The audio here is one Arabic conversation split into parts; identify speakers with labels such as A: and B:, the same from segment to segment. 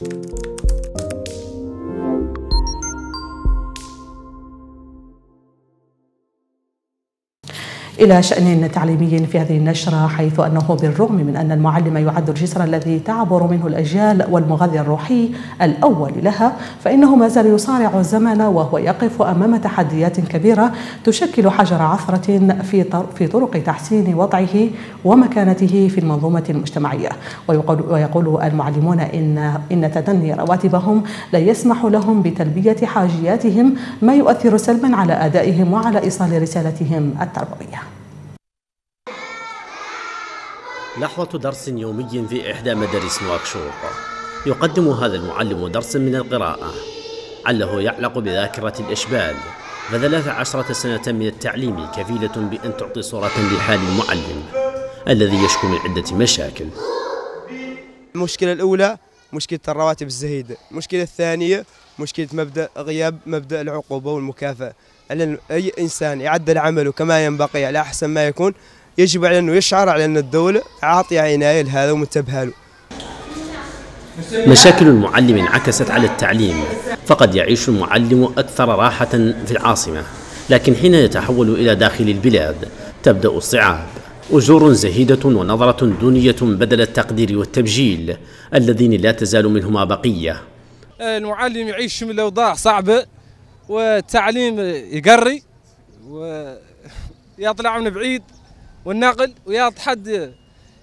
A: Thank you. إلى شأن تعليمي في هذه النشرة حيث أنه بالرغم من أن المعلم يعد الجسر الذي تعبر منه الأجيال والمغذي الروحي الأول لها فإنه ما زال يصارع الزمن وهو يقف أمام تحديات كبيرة تشكل حجر عثرة في في طرق تحسين وضعه ومكانته في المنظومة المجتمعية. ويقول, ويقول المعلمون إن إن تدني رواتبهم لا يسمح لهم بتلبية حاجياتهم ما يؤثر سلبا على أدائهم وعلى إيصال رسالتهم التربوية.
B: لحظة درس يومي في إحدى مدارس نواكشوط يقدم هذا المعلم درسا من القراءة. عله يعلق بذاكرة الإشبال. فثلاث عشرة سنة من التعليم كفيلة بأن تعطي صورة لحال المعلم الذي يشكو من عدة مشاكل.
C: المشكلة الأولى مشكلة الرواتب الزهيدة المشكلة الثانية مشكلة مبدأ غياب مبدأ العقوبة والمكافأة. أي إنسان يعدل عمله كما ينبغي على أحسن ما يكون يجب على أنه يشعر على أن الدولة عاطية عناية لهذا ومنتبهة له.
B: مشاكل المعلم انعكست على التعليم. فقد يعيش المعلم أكثر راحة في العاصمة لكن حين يتحول إلى داخل البلاد تبدأ الصعاب. أجور زهيدة ونظرة دونية بدل التقدير والتبجيل اللذين لا تزال منهما بقية.
D: المعلم يعيش من الأوضاع صعبة والتعليم يقري ويطلع من بعيد. والنقل ويا حد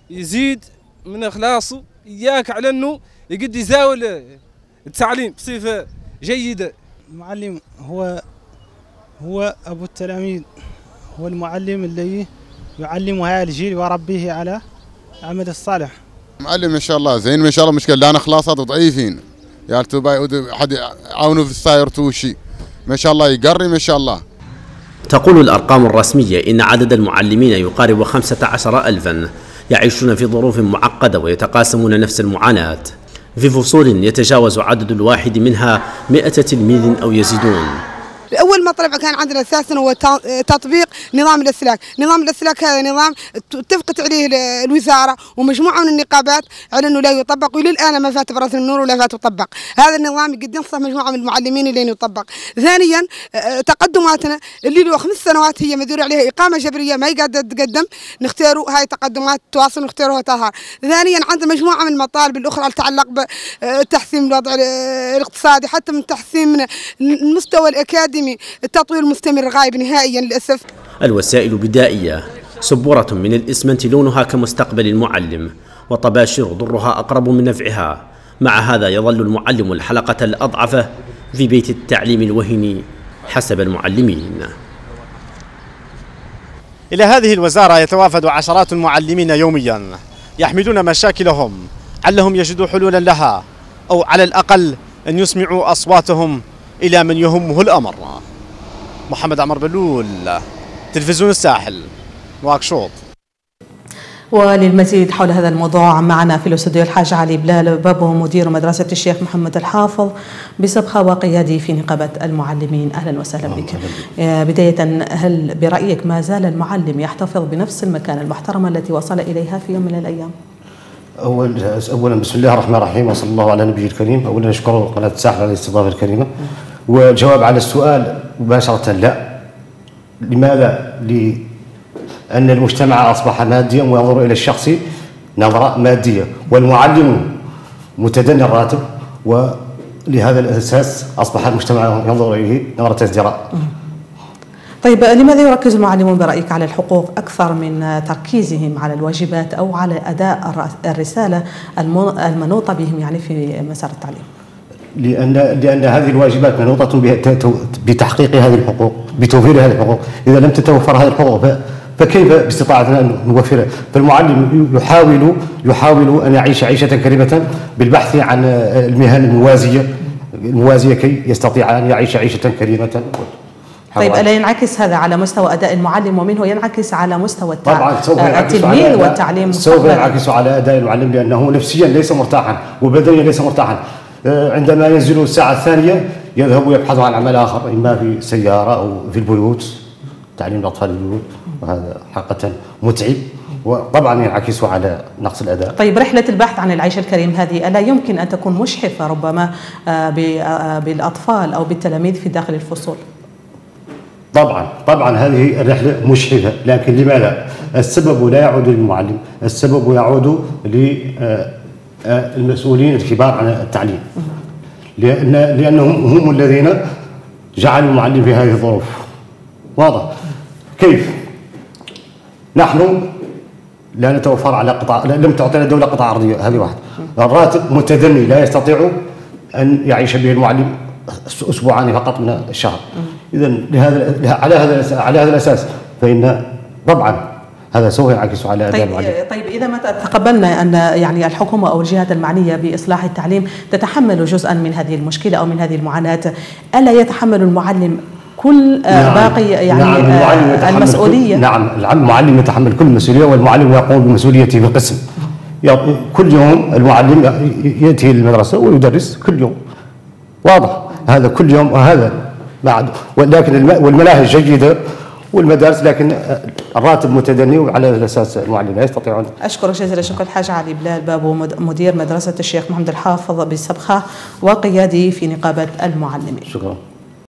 D: يزيد من إخلاصه إياك على إنه يقد يزاول التعليم بصفة جيدة.
E: المعلم هو هو أبو التلاميذ. هو المعلم الذي يعلم هذا الجيل ويربيه على العمل الصالح.
F: معلم إن شاء الله زين ما شاء الله مشكلة. لانا خلاصات ضعيفين. يا تبا حد يعاونوا في الساير توشي ما شاء الله يقري ما شاء الله.
B: تقول الأرقام الرسمية إن عدد المعلمين يقارب خمسة عشر ألفا يعيشون في ظروف معقدة ويتقاسمون نفس المعاناة. في فصول يتجاوز عدد الواحد منها مئة تلميذ أو يزيدون.
G: أول ما طلع كان عندنا أساسا هو تطبيق نظام الأسلاك، نظام الأسلاك هذا نظام اتفقت عليه الوزارة ومجموعة من النقابات على إنه لا يطبق والى الآن ما فات برأس النور ولا فات يطبق، هذا النظام قد ينصح مجموعة من المعلمين اللي يطبق. ثانيا تقدماتنا اللي له خمس سنوات هي مدير عليها إقامة جبرية ما قاعدة تقدم نختاروا هاي تقدمات تواصل نختاروها تظهر. ثانيا عندنا مجموعة من المطالب الأخرى تتعلق بتحسين الوضع الاقتصادي حتى من تحسين المستوى الأكاديمي الأكاديمي التطوير المستمر غايب نهائيا للأسف.
B: الوسائل بدائية. سبورة من الإسمنت لونها كمستقبل المعلم وطباشر ضرها أقرب من نفعها. مع هذا يظل المعلم الحلقة الأضعف في بيت التعليم الوهني حسب المعلمين.
H: إلى هذه الوزارة يتوافد عشرات المعلمين يوميا. يحملون مشاكلهم علهم يجدوا حلولا لها أو على الأقل أن يسمعوا أصواتهم. إلى من يهمه الأمر. محمد عمر بلول تلفزيون الساحل نواكشوط
A: وللمزيد حول هذا الموضوع معنا في الاستوديو الحاج علي بلال بابو مدير مدرسة الشيخ محمد الحافظ بسبخة وقيادي في نقابة المعلمين. أهلا وسهلا بك. بداية هل برأيك ما زال المعلم يحتفظ بنفس المكانة المحترمة التي وصل إليها في يوم من الأيام؟
I: أول أولا بسم الله الرحمن الرحيم وصلى الله على نبيه الكريم. أولا نشكر قناة الساحل على الاستضافة الكريمة. والجواب على السؤال مباشرة لا لماذا؟ لأن المجتمع أصبح ماديا وينظر إلى الشخص نظرة مادية والمعلم متدني الراتب ولهذا الأساس أصبح المجتمع ينظر إليه نظرة ازدراء
A: طيب لماذا يركز المعلمون برأيك على الحقوق أكثر من تركيزهم على الواجبات أو على أداء الرسالة المنوطة بهم يعني في مسار التعليم؟
I: لأن لأن هذه الواجبات منوطة بتحقيق هذه الحقوق بتوفير هذه الحقوق، إذا لم تتوفر هذه الحقوق فكيف باستطاعتنا أن نوفرها؟ فالمعلم يحاول يحاول أن يعيش عيشة كريمة بالبحث عن المهن الموازية. الموازية كي يستطيع أن يعيش عيشة كريمة.
A: طيب ألا ينعكس هذا على مستوى أداء المعلم ومنه ينعكس على مستوى التع...
I: طبعا سوف
A: التلميذ والتعليم
I: سوف ينعكس على أداء المعلم لأنه نفسيا ليس مرتاحا وبدنيا ليس مرتاحا. عندما ينزل الساعة الثانية يذهب يبحث عن عمل آخر إما في سيارة أو في البيوت تعليم الأطفال البيوت وهذا حقيقة متعب وطبعا ينعكس على نقص الأداء
A: طيب رحلة البحث عن العيش الكريم هذه ألا يمكن أن تكون مشحفة ربما آه، آه، بالأطفال أو بالتلاميذ في داخل الفصول
I: طبعا طبعا هذه الرحلة مشحفة لكن لماذا؟ السبب لا يعود للمعلم، السبب يعود للمسؤولين الكبار عن التعليم. لأن لأنهم هم الذين جعلوا المعلم في هذه الظروف. واضح؟ كيف؟ نحن لا نتوفر على قطاع لم تعطينا الدولة قطاع أرضية هذه واحد. الراتب متدني لا يستطيع أن يعيش به المعلم أس- أسبوعان فقط من الشهر. اذا لهذا على هذا على هذا الأساس فان طبعا هذا سوف ينعكس على أداء
A: طيب
I: المعلم.
A: طيب إذا ما تقبلنا أن يعني الحكومة أو الجهات المعنية بإصلاح التعليم تتحمل جزءا من هذه المشكلة أو من هذه المعاناة ألا يتحمل المعلم كل آه، باقي يعني
I: نعم المعلم المسؤولية؟ نعم المعلم يتحمل كل المسؤوليه والمعلم يقوم بمسؤوليته يعطي- كل يوم المعلم يأتي المدرسة ويدرس كل يوم. واضح هذا كل يوم وهذا بعد. ولكن الم- والمناهج جيده والمدارس لكن الراتب متدني وعلى الاساس المعلم لا يستطيع أن-
A: أشكر جزيل الشكر الحاج علي بلال بابو مد- مدير مدرسة الشيخ محمد الحافظ بالسبخه وقيادي في نقابة المعلمين.
I: شكرا.